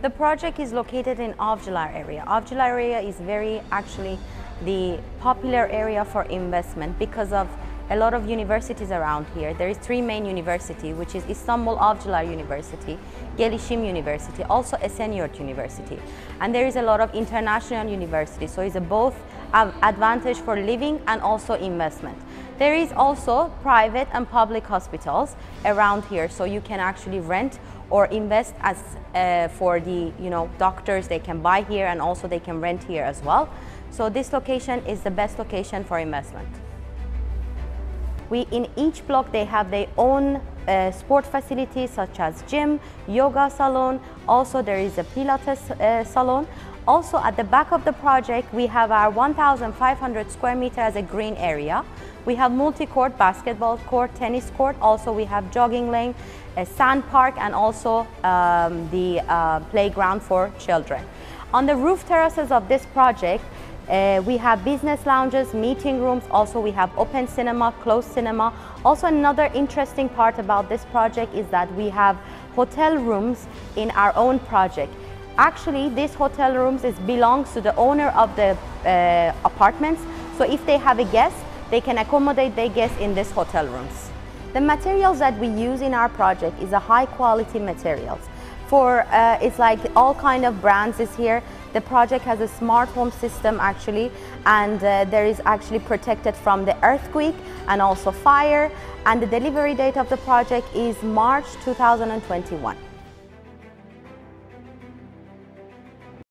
The project is located in Avcılar area. Avcılar area is very actually the popular area for investment because of a lot of universities around here. There is three main university, which is Istanbul Avcılar University, Gelişim University, also Esenyurt University. And there is a lot of international universities, so it's a both advantage for living and also investment. There is also private and public hospitals around here, so you can actually rent or invest as uh, for the you know doctors they can buy here and also they can rent here as well. So this location is the best location for investment. We, in each block, they have their own uh, sport facilities such as gym, yoga salon, also there is a Pilates uh, salon. Also at the back of the project, we have our 1,500 square meter as a green area. We have multi-court basketball court, tennis court, also we have jogging lane, a sand park and also um, the uh, playground for children. On the roof terraces of this project, uh, we have business lounges, meeting rooms, also we have open cinema, closed cinema. Also another interesting part about this project is that we have hotel rooms in our own project. Actually, this hotel rooms is, belongs to the owner of the uh, apartments. So if they have a guest, they can accommodate their guests in this hotel rooms. The materials that we use in our project is a high quality materials. For, uh, it's like all kind of brands is here. The project has a smart home system actually and uh, there is actually protected from the earthquake and also fire and the delivery date of the project is March 2021.